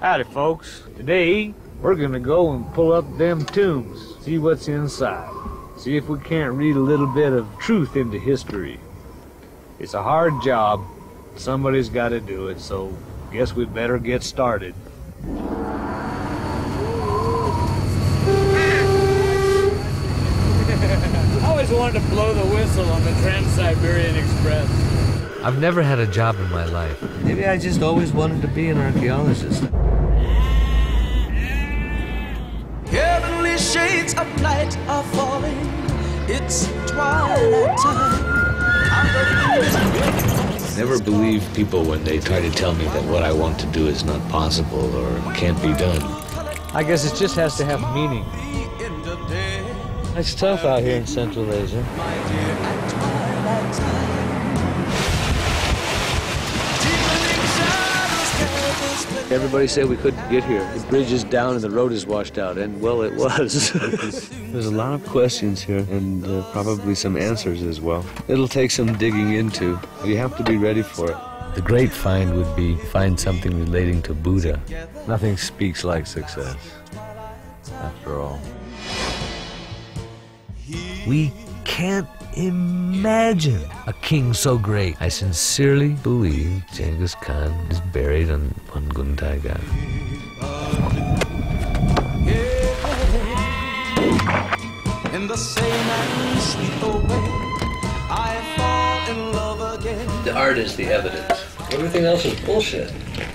Howdy, folks. Today, we're gonna go and pull up them tombs, see what's inside. See if we can't read a little bit of truth into history. It's a hard job. Somebody's gotta do it, so guess we better get started. I always wanted to blow the whistle on the Trans-Siberian Express. I've never had a job in my life. Maybe I just always wanted to be an archaeologist. Shades of light are falling. It's twilight time. Never believe people when they try to tell me that what I want to do is not possible or can't be done. I guess it just has to have meaning. It's tough out here in Central Asia. Everybody said we couldn't get here. The bridge is down and the road is washed out, and well, it was. There's a lot of questions here, and uh, probably some answers as well. It'll take some digging into. You have to be ready for it. The great find would be find something relating to Buddha. Nothing speaks like success, after all. We can't imagine a king so great. I sincerely believe Genghis Khan is buried on, on Guntaiga. In the same and sweet way, I fall in love again. The art is the evidence. Everything else is bullshit.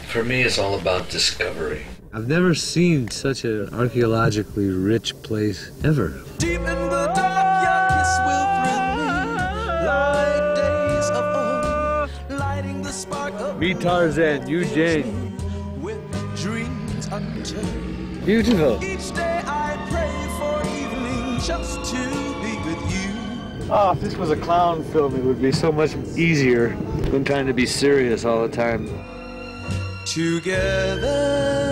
For me, it's all about discovery. I've never seen such an archaeologically rich place ever. Deep in the dark, your kiss will Me Tarzan, you Jane. with dreams. Beautiful. Each day I pray for evening just to be with you. Oh, if this was a clown film, it would be so much easier than trying to be serious all the time. Together